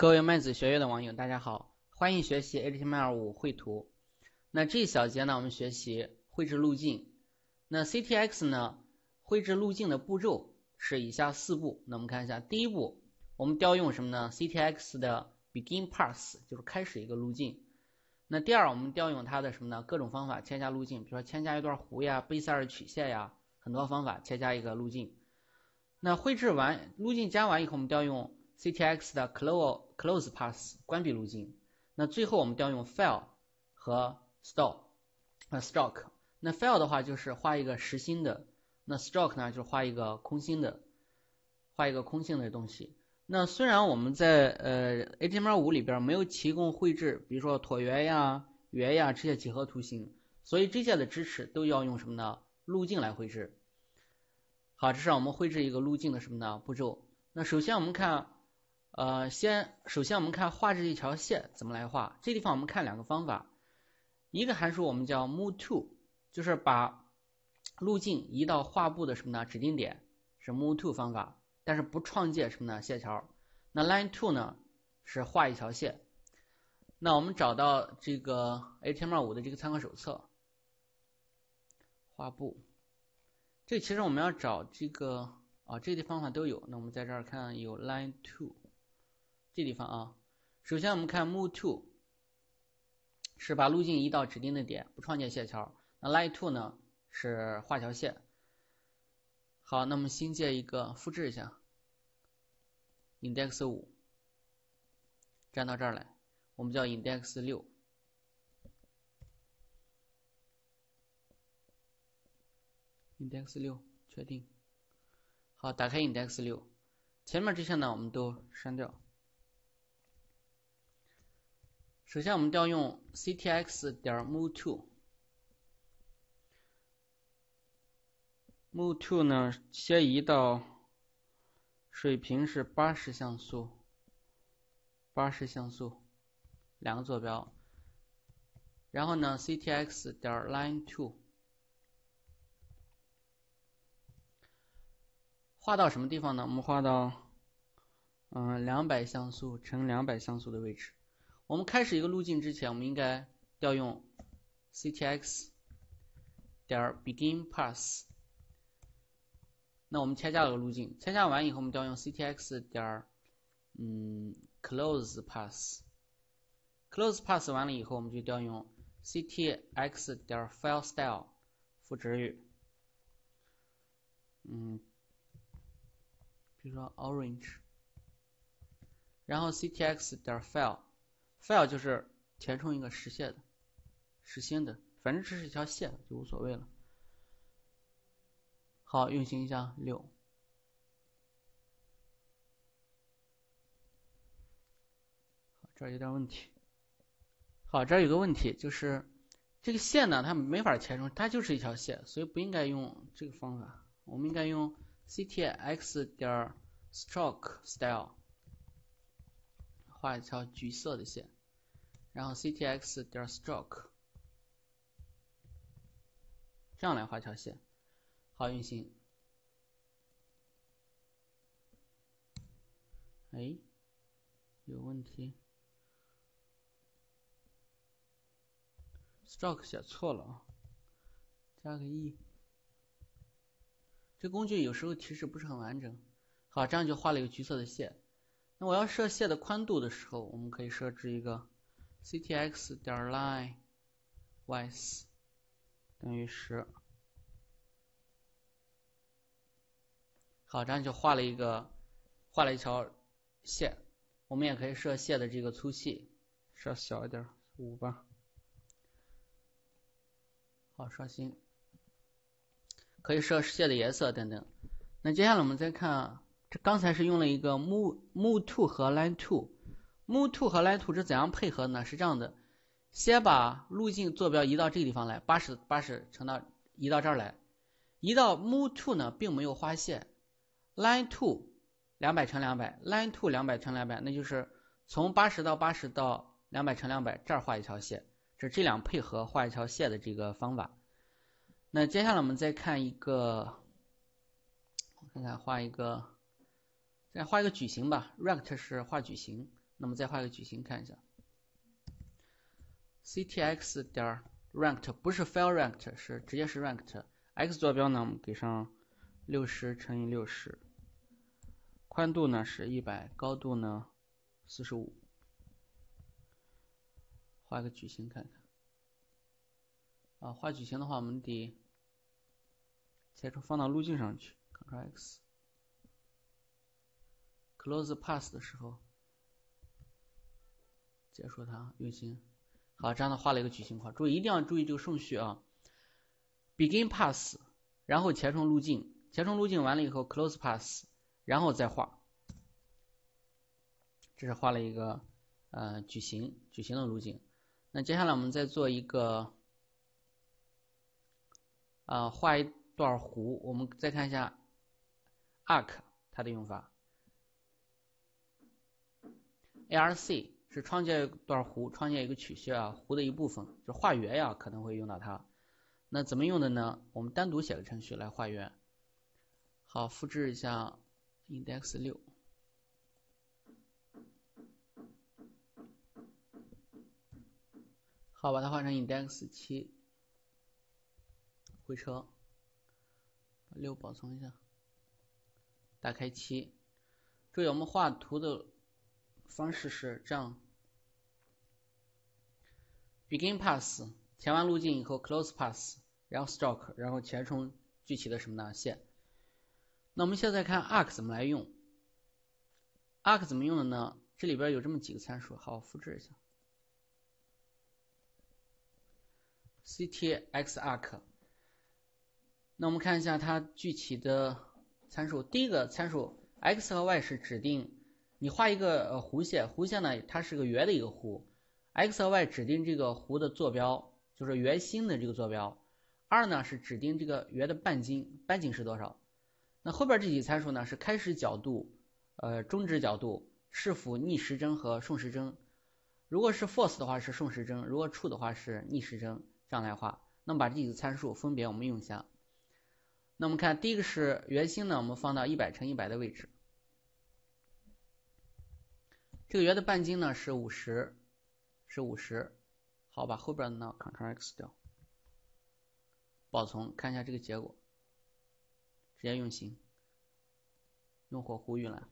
各位麦子学院的网友，大家好，欢迎学习 HTML5 绘图。那这一小节呢，我们学习绘制路径。那 CTX 呢，绘制路径的步骤是以下四步。那我们看一下，第一步，我们调用什么呢？CTX 的 Begin Path 就是开始一个路径。那第二，我们调用它的什么呢？各种方法添加路径，比如说添加一段弧呀、贝塞尔曲线呀，很多方法添加一个路径。那绘制完路径加完以后，我们调用 CTX 的 Close Close Path 关闭路径。那最后我们调用 Fill 和 Stop 和 Stroke。那 Fill 的话就是画一个实心的，那 Stroke 呢就是画一个空心的，画一个空心的东西。那虽然我们在呃 HTML5 里边没有提供绘制，比如说椭圆呀、圆呀这些几何图形，所以这些的支持都要用什么呢？路径来绘制。好，这是我们绘制一个路径的什么呢步骤？那首先我们看，呃，先首先我们看画这一条线怎么来画。这地方我们看两个方法，一个函数我们叫 move to，就是把路径移到画布的什么呢指定点，是 move to 方法，但是不创建什么呢线条。那 line to 呢是画一条线。那我们找到这个 HTML5 的这个参考手册，画布。这其实我们要找这个啊，这些方法都有。那我们在这儿看有 line to 这地方啊。首先我们看 move to 是把路径移到指定的点，不创建线条。那 line to 呢是画条线。好，那么新建一个，复制一下 index 五，粘到这儿来，我们叫 index 六。index 六确定，好，打开 index 六，前面这些呢我们都删掉。首先我们调用 ctx 点 move to，move to 呢先移到水平是八十像素，八十像素，两个坐标，然后呢 ctx 点 line to。画到什么地方呢？我们画到嗯两百像素乘两百像素的位置。我们开始一个路径之前，我们应该调用 ctx 点 begin pass。那我们添加了个路径，添加完以后，我们调用 ctx 点嗯 close pass。close pass 完了以后，我们就调用 ctx 点 file style 赋值域，嗯。比如说 orange，然后 ctx 点 file，file 就是填充一个实线的、实心的，反正这是一条线就无所谓了。好，运行一下六。好，这儿有点问题。好，这儿有个问题，就是这个线呢，它没法填充，它就是一条线，所以不应该用这个方法，我们应该用。ctx 点 stroke style 画一条橘色的线，然后 ctx 点 stroke 这样来画条线。好，运行。哎，有问题，stroke 写错了啊，加个 e。这工具有时候提示不是很完整。好，这样就画了一个橘色的线。那我要设线的宽度的时候，我们可以设置一个 ctx 点 line width 等于十。好，这样就画了一个画了一条线。我们也可以设线的这个粗细，设小一点，五吧。好，刷新。可以设线的颜色等等。那接下来我们再看，这刚才是用了一个 move move to 和 line to，move to 和 line to 是怎样配合呢？是这样的，先把路径坐标移到这个地方来，八十八十乘到移到这儿来，移到 move to 呢并没有画线，line to 两百乘两百，line to 两百乘两百，那就是从八十到八十到两百乘两百这儿画一条线，这这两配合画一条线的这个方法。那接下来我们再看一个，我看看画一个，再画一个矩形吧。rect 是画矩形，那么再画一个矩形看一下，ctx 点 rect 不是 file rect，是直接是 rect。x 坐标呢，我们给上六十乘以六十，宽度呢是一百，高度呢四十五。画个矩形看看。啊，画矩形的话，我们得切出放到路径上去，Ctrl X Close Path 的时候。结束它运行，好，这样的画了一个矩形块。注意一定要注意这个顺序啊。Begin pass，然后填充路径，填充路径完了以后 close pass，然后再画。这是画了一个呃矩形，矩形的路径。那接下来我们再做一个啊画一段弧，我们再看一下 arc 它的用法，arc。是创建一段弧，创建一个曲线啊，弧的一部分，就画圆呀，可能会用到它。那怎么用的呢？我们单独写个程序来画圆。好，复制一下 index 六，好，把它换成 index 七，回车，把六保存一下，打开七。注意我们画图的。方式是这样：begin pass 填完路径以后，close pass，然后 stroke，然后填充具体的什么呢线。那我们现在看 arc 怎么来用？arc 怎么用的呢？这里边有这么几个参数，好，复制一下：ctxarc。那我们看一下它具体的参数，第一个参数 x 和 y 是指定。你画一个呃弧线，弧线呢它是个圆的一个弧，x 和 y 指定这个弧的坐标，就是圆心的这个坐标。二呢是指定这个圆的半径，半径是多少？那后边这几参数呢是开始角度，呃终止角度，是否逆时针和顺时针。如果是 false 的话是顺时针，如果 true 的话是逆时针，这样来画。那么把这几个参数分别我们用一下。那我们看第一个是圆心呢，我们放到一百乘一百的位置。这个圆的半径呢是五十，是五十，好，把后边的呢 Ctrl X 掉，保存，看一下这个结果，直接运行，用火狐预览，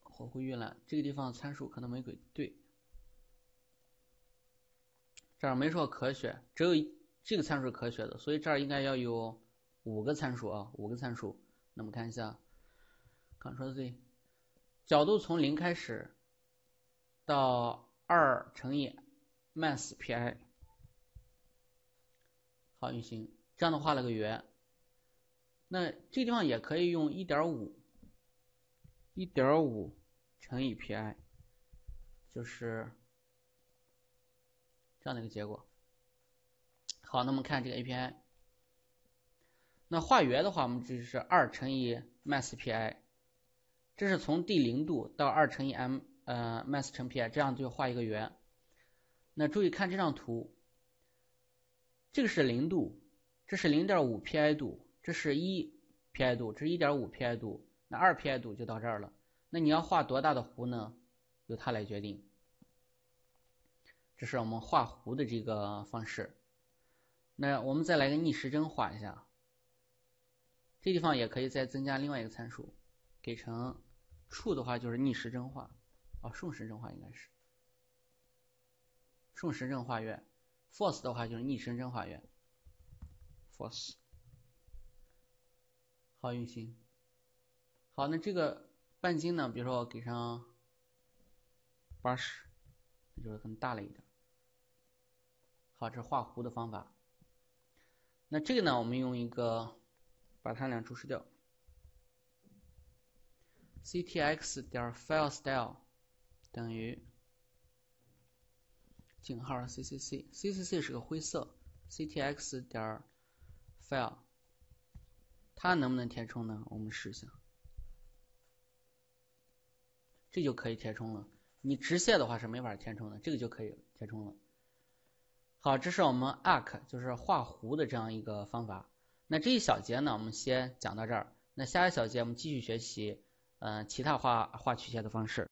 火狐预览，这个地方参数可能没给对，这儿没说可选，只有这个参数是可选的，所以这儿应该要有五个参数啊，五个参数，那么看一下。Ctrl Z，角度从零开始到二乘以 mass pi，好运行，这样的画了个圆。那这地方也可以用一点五，一点五乘以 pi，就是这样的一个结果。好，那么看这个 API，那画圆的话，我们就是二乘以 mass pi。这是从第零度到二乘以 m 呃 mass 乘 pi，这样就画一个圆。那注意看这张图，这个是零度，这是零点五 pi 度，这是一 pi 度，这是一点五 pi 度，那二 pi 度就到这儿了。那你要画多大的弧呢？由它来决定。这是我们画弧的这个方式。那我们再来个逆时针画一下，这地方也可以再增加另外一个参数。给成 true 的话就是逆时针画，啊顺时针画应该是顺时针画圆，false 的话就是逆时针画圆，false 好运行。好，那这个半径呢，比如说我给上八十，那就是更大了一点。好，这是画弧的方法。那这个呢，我们用一个把它俩注释掉。Ctx 点 filestyle 等于井号 ccc，ccc 是个灰色，ctx 点 file 它能不能填充呢？我们试一下，这就可以填充了。你直线的话是没法填充的，这个就可以填充了。好，这是我们 arc 就是画弧的这样一个方法。那这一小节呢，我们先讲到这儿。那下一小节我们继续学习。呃其他画画曲线的方式。